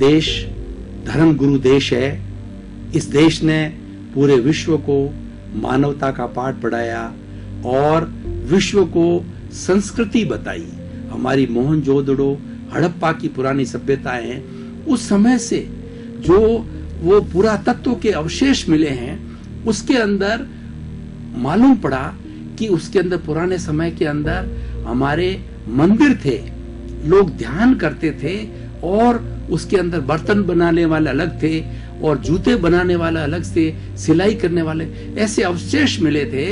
देश, धर्म गुरु देश है। इस देश ने पूरे विश्व को मानवता का पाठ पढ़ाया और विश्व को संस्कृति बताई। हमारी मोहनजोदड़ो हड़प्पा की पुरानी सभ्यताएँ उस समय से जो वो पुरातत्व के अवशेष मिले हैं, उसके अंदर मालूम पड़ा कि उसके अंदर पुराने समय के अंदर हमारे मंदिर थे। लोग ध्यान करते थे और उसके अंदर बर्तन बनाने वाले अलग थे और जूते बनाने वाले अलग थे, सिलाई करने वाले। ऐसे अवशेष मिले थे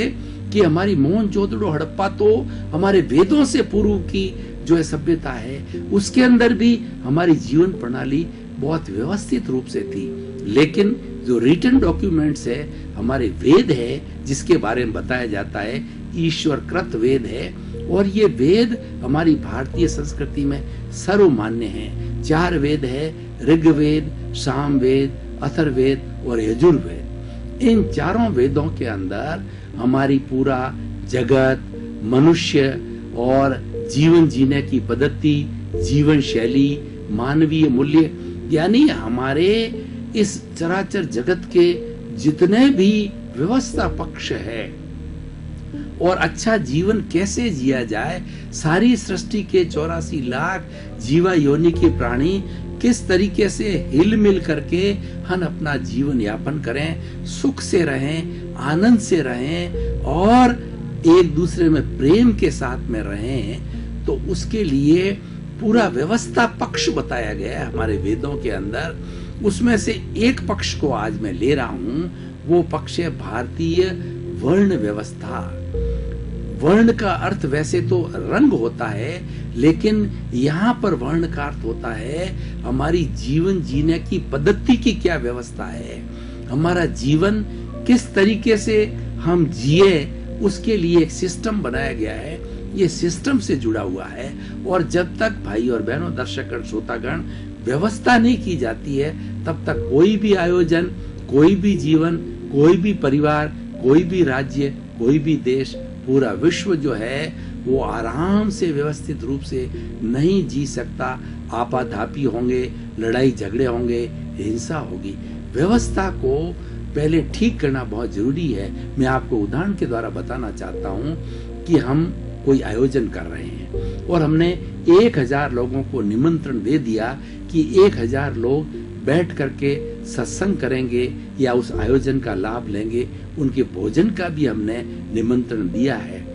कि हमारी मोहन जोदड़ो हड़प्पा तो हमारे वेदों से पूर्व की जो है सभ्यता है, उसके अंदर भी हमारी जीवन प्रणाली बहुत व्यवस्थित रूप से थी। लेकिन जो रिटर्न डॉक्यूमेंट्स है, हमारे वेद है, जिसके बारे में बताया जाता है ईश्वर कृत वेद है, और ये वेद हमारी भारतीय संस्कृति में सर्वमान्य है। चार वेद है, ऋग्वेद साम वेद अथर्वेद और यजुर्वेद। इन चारों वेदों के अंदर हमारी पूरा जगत, मनुष्य और जीवन जीने की पद्धति, जीवन शैली, मानवीय मूल्य, यानी हमारे इस चराचर जगत के जितने भी व्यवस्था पक्ष है और अच्छा जीवन कैसे जिया जाए, सारी सृष्टि के चौरासी लाख जीवा योनि के प्राणी किस तरीके से हिल मिल करके हम अपना जीवन यापन करें, सुख से रहें, आनंद से रहें और एक दूसरे में प्रेम के साथ में रहें तो उसके लिए पूरा व्यवस्था पक्ष बताया गया है हमारे वेदों के अंदर। उसमें से एक पक्ष को आज मैं ले रहा हूँ, वो पक्ष है भारतीय वर्ण व्यवस्था। वर्ण का अर्थ वैसे तो रंग होता है, लेकिन यहाँ पर वर्ण का अर्थ होता है, हमारी जीवन जीने की पद्धति की क्या व्यवस्था है? हमारा जीवन किस तरीके से हम जिए, उसके लिए एक सिस्टम बनाया गया है। ये सिस्टम से जुड़ा हुआ है, और जब तक भाई और बहनों दर्शक श्रोतागण व्यवस्था नहीं की जाती है, तब तक कोई भी आयोजन, कोई भी जीवन, कोई भी परिवार, कोई भी राज्य, कोई भी देश, पूरा विश्व जो है, वो आराम से व्यवस्थित रूप से नहीं जी सकता। आपाधापी होंगे लड़ाई झगड़े होंगे, हिंसा होगी। व्यवस्था को पहले ठीक करना बहुत ज़रूरी है। मैं आपको उदाहरण के द्वारा बताना चाहता हूँ कि हम कोई आयोजन कर रहे हैं और हमने एक हज़ार लोगों को निमंत्रण दे दिया कि एक हज़ार लोग बैठ करके सत्संग करेंगे या उस आयोजन का लाभ लेंगे। उनके भोजन का भी हमने निमंत्रण दिया है।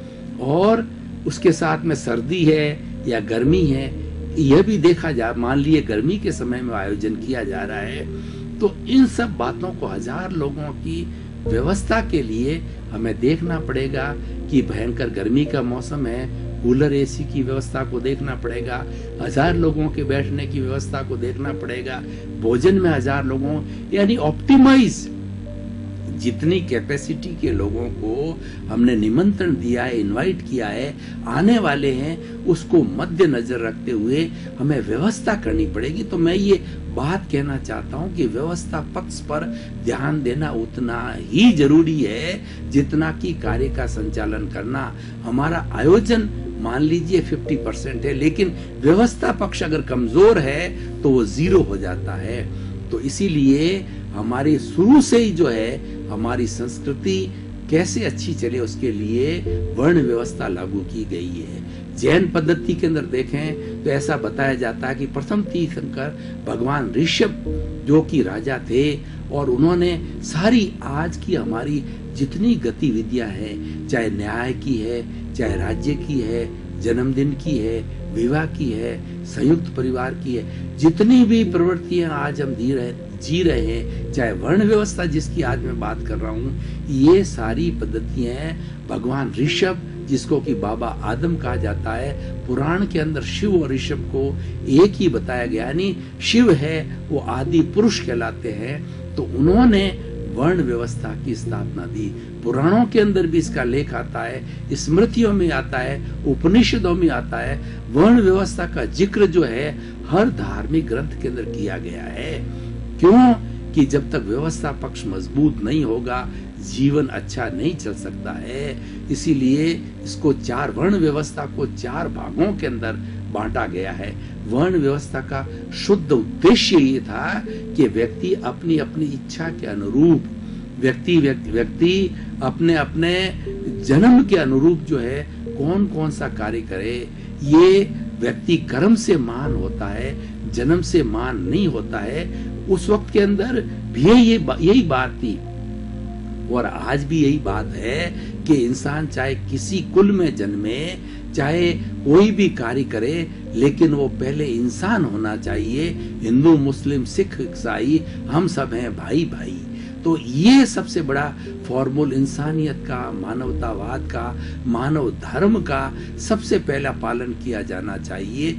और उसके साथ में सर्दी है या गर्मी है, यह भी देखा जा, मान लिए गर्मी के समय में आयोजन किया जा रहा है तो इन सब बातों को हज़ार लोगों की व्यवस्था के लिए हमें देखना पड़ेगा कि भयंकर गर्मी का मौसम है कूलर एसी की व्यवस्था को देखना पड़ेगा, हज़ार लोगों के बैठने की व्यवस्था को देखना पड़ेगा, भोजन में हज़ार लोगों, यानी ऑप्टिमाइज जितनी कैपेसिटी के लोगों को हमने निमंत्रण दिया है इनवाइट किया है, आने वाले हैं, उसको मध्य नज़र रखते हुए हमें व्यवस्था करनी पड़ेगी। तो मैं ये बात कहना चाहता हूँ कि व्यवस्था पक्ष पर ध्यान देना उतना ही ज़रूरी है जितना कि कार्य का संचालन करना। हमारा आयोजन मान लीजिए 50 परसेंट है, लेकिन व्यवस्था पक्ष अगर कमज़ोर है तो वो ज़ीरो हो जाता है। तो इसीलिए हमारी शुरू से ही जो है, हमारी संस्कृति कैसे अच्छी चले, उसके लिए वर्ण व्यवस्था लागू की गई है। जैन पद्धति के अंदर देखें तो ऐसा बताया जाता है कि प्रथम तीर्थंकर भगवान ऋषभ, जो कि राजा थे, और उन्होंने सारी आज की हमारी जितनी गतिविधियाँ हैं, चाहे न्याय की है चाहे राज्य की है, जन्मदिन की है, विवाह की है, संयुक्त परिवार की है, जितनी भी प्रवृत्तियाँ आज हम जी रहे जी रहे हैं, चाहे वर्ण व्यवस्था जिसकी आज मैं बात कर रहा हूँ, ये सारी पद्धतियाँ भगवान ऋषभ, जिसको कि बाबा आदम कहा जाता है, पुराण के अंदर शिव और ऋषभ को एक ही बताया गया, यानी शिव है, वो आदि पुरुष कहलाते हैं। तो उन्होंने वर्ण व्यवस्था की स्थापना दी पुराणों के अंदर भी इसका लेख आता है, स्मृतियों में आता है, उपनिषदों में आता है। वर्ण व्यवस्था का ज़िक्र जो है, हर धार्मिक ग्रंथ के अंदर किया गया है। क्यों? कि जब तक व्यवस्था पक्ष मज़बूत नहीं होगा, जीवन अच्छा नहीं चल सकता है। इसीलिए इसको चार वर्ण व्यवस्था को चार भागों के अंदर बांटा गया है। वर्ण व्यवस्था का शुद्ध उद्देश्य ये था कि व्यक्ति अपनी अपनी इच्छा के अनुरूप, व्यक्ति व्यक्ति अपने अपने जन्म के अनुरूप जो है कौन कौन सा कार्य करे। ये व्यक्ति कर्म से मान होता है, जन्म से मान नहीं होता है। उस वक्त के अंदर भी ये यही बात थी। और आज भी यही बात है कि इंसान चाहे किसी कुल में जन्मे चाहे कोई भी कार्य करे, लेकिन वो पहले इंसान होना चाहिए। हिंदू, मुस्लिम, सिख, ईसाई, हम सब हैं भाई भाई तो ये सबसे बड़ा फॉर्मूल इंसानियत का, मानवतावाद का, मानव धर्म का सबसे पहला पालन किया जाना चाहिए।